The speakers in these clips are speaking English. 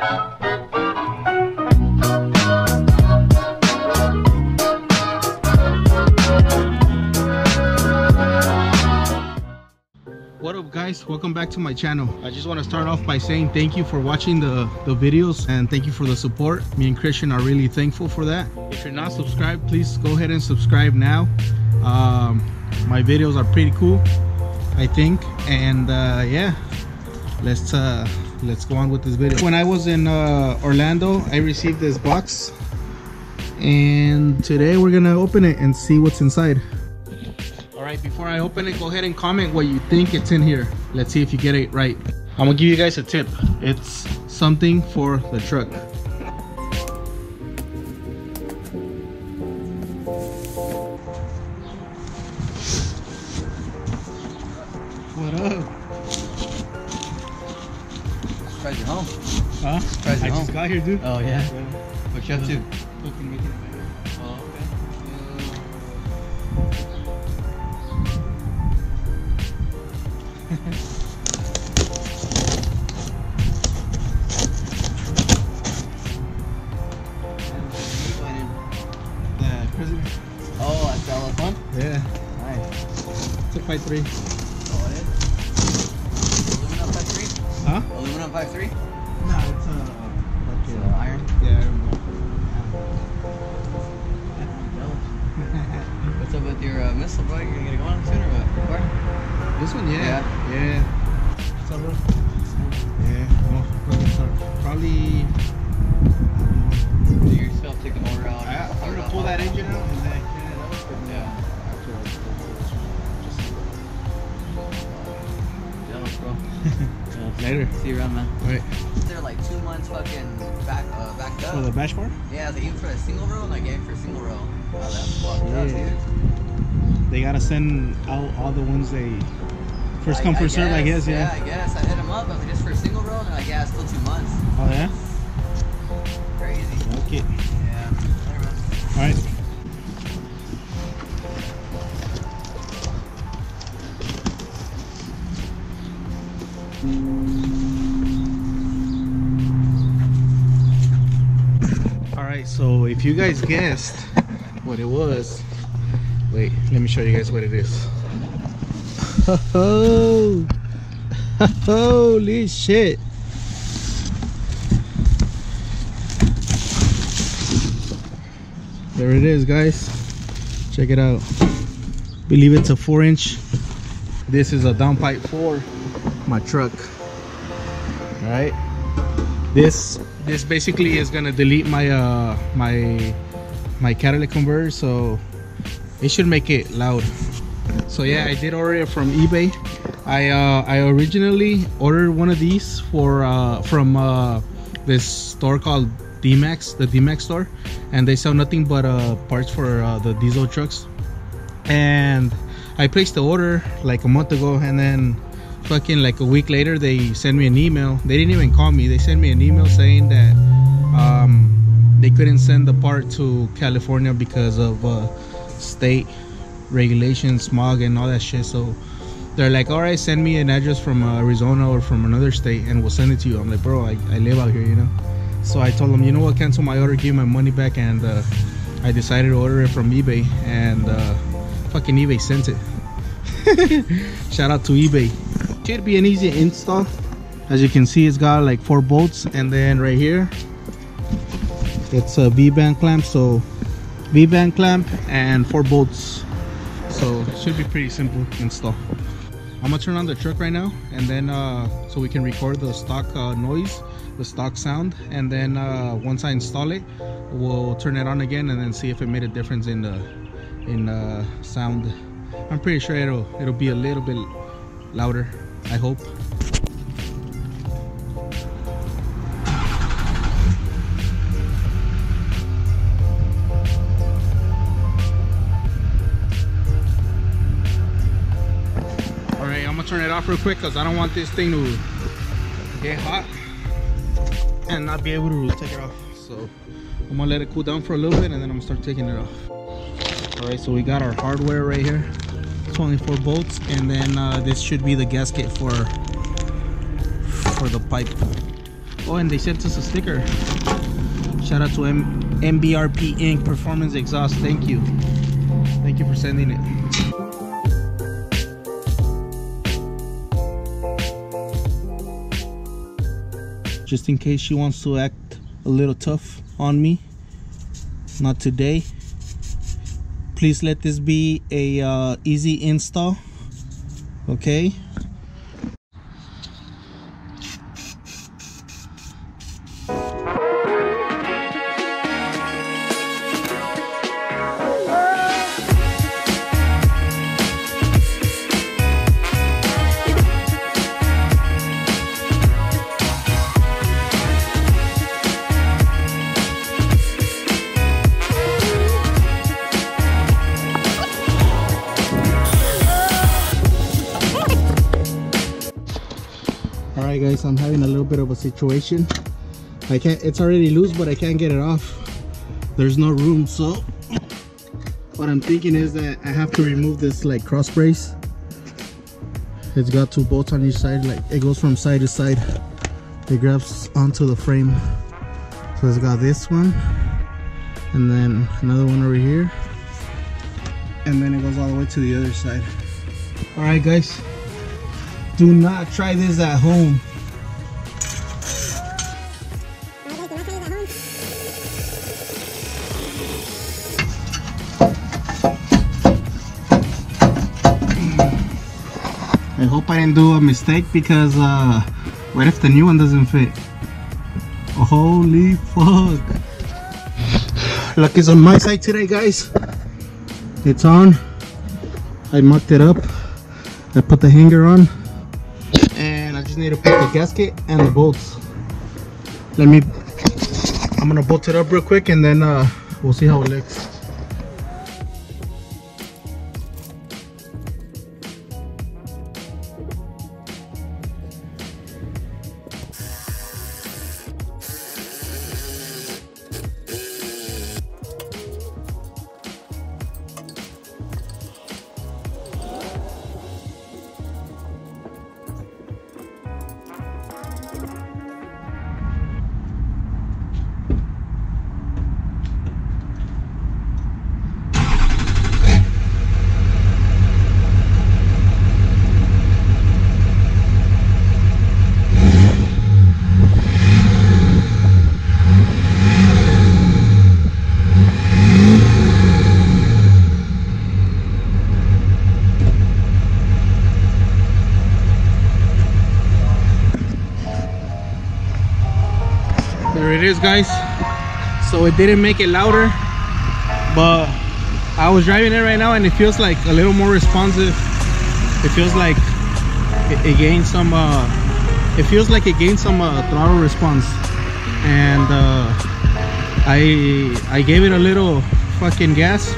what up guys? Welcome back to my channel. I just want to start off by saying thank you for watching the the videos and thank you for the support. Me and christian are really thankful for that. If you're not subscribed please go ahead and subscribe now. Um, my videos are pretty cool i think. And uh, yeah let's uh let's go on with this video. When i was in uh, orlando i received this box and today we're gonna open it and see what's inside. All right before i open it go ahead and comment what you think it's in here. Let's see if you get it right. I'm gonna give you guys a tip. It's something for the truck. What up Home. huh i you're just home. got here dude Oh yeah. What you up to? Making. Oh, Yeah. Oh, that's fun. Yeah, Nice. a fight three. Three. No, it's uh, like uh, iron. yeah, iron ball. What's up with your uh, missile, bro? You gonna get it going soon or what? Car? This one, yeah, yeah. What's up, bro? Yeah, well, probably Later. See you around, man. Alright. They're like two months fucking back, uh, backed up. For the bash bar? Yeah, they aim for a single row and I aim for a single row. Oh, that's fucked up, Yeah. dude. They gotta send out all the ones they first come I- I first serve. I guess. Yeah, Yeah. I guess. I hit them up. I mean, just for a single row, and they're like, yeah, it's still two months. Oh yeah. Crazy. Okay. Yeah. Later, man. All right. All right, so if you guys guessed what it was, wait, let me show you guys what it is. Oh, holy shit. There it is, guys. Check it out. Believe it's a four inch. This is a downpipe for my truck. Right. This this basically is gonna delete my uh my my catalytic converter, so it should make it loud. So yeah, I did order it from eBay. I uh, I originally ordered one of these for uh, from uh, this store called D-Max, the D-Max store, and they sell nothing but uh, parts for uh, the diesel trucks. And I placed the order like a month ago, and then fucking like a week later they sent me an email. They didn't even call me. They sent me an email saying that um, they couldn't send the part to California because of uh, state regulations, smog, and all that shit. So they're like, all right, send me an address from uh, Arizona or from another state, and we'll send it to you. I'm like, bro, I, I live out here, you know. So I told them, you know what, cancel my order, give my money back, and uh, I decided to order it from eBay, and uh, fucking eBay sent it. Shout out to eBay. Should be an easy install. As you can see, it's got like four bolts, and then right here, it's a V-band clamp. So V-band clamp and four bolts. So it should be pretty simple install. I'm gonna turn on the truck right now, and then uh, so we can record the stock uh, noise, the stock sound, and then uh, once I install it, we'll turn it on again and then see if it made a difference in the in uh, sound. I'm pretty sure it'll it'll be a little bit louder. I hope. All right, I'm gonna turn it off real quick because I don't want this thing to get hot and not be able to take it off. So I'm gonna let it cool down for a little bit and then I'm gonna start taking it off. All right, so we got our hardware right here. 24 bolts, and then uh, this should be the gasket for for the pipe. Oh, and they sent us a sticker. Shout out to M MBRP Inc. Performance Exhaust. Thank you. Thank you for sending it. Just in case she wants to act a little tough on me. Not today. Please let this be a uh, easy install. Okay. Guys i'm having a little bit of a situation. I can't it's already loose but i can't get it off. There's no room so what i'm thinking is that i have to remove this like cross brace. It's got two bolts on each side like it goes from side to side. It grabs onto the frame. So it's got this one and then another one over here and then it goes all the way to the other side. All right guys. Do not try this at home. I hope I didn't do a mistake because uh, what if the new one doesn't fit? Holy fuck. Luck is on my side today guys. It's on. I mucked it up. I put the hanger on and I just need to put the gasket and the bolts. Let me, I'm gonna bolt it up real quick and then uh, we'll see how it looks. Is guys. So it didn't make it louder but I was driving it right now and it feels like a little more responsive. It feels like it, it gained some uh, it feels like it gained some uh, throttle response. And uh, I I gave it a little fucking gas.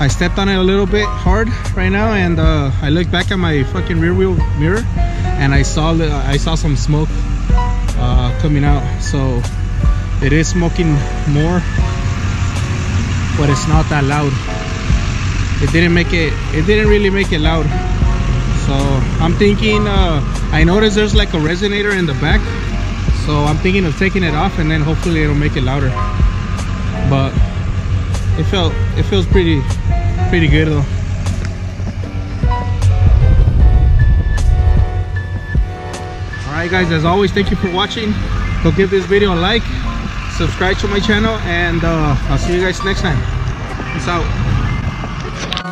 I stepped on it a little bit hard right now and uh, I looked back at my fucking rear wheel mirror and I saw I saw some smoke uh, coming out. So it is smoking more but it's not that loud. It didn't make it it didn't really make it loud. So I'm thinking uh, I noticed there's like a resonator in the back. So I'm thinking of taking it off and then hopefully it'll make it louder. But it felt it feels pretty pretty good though. Alright guys, as always, thank you for watching. Go give this video a like, subscribe to my channel, and uh, I'll see you guys next time. Peace out.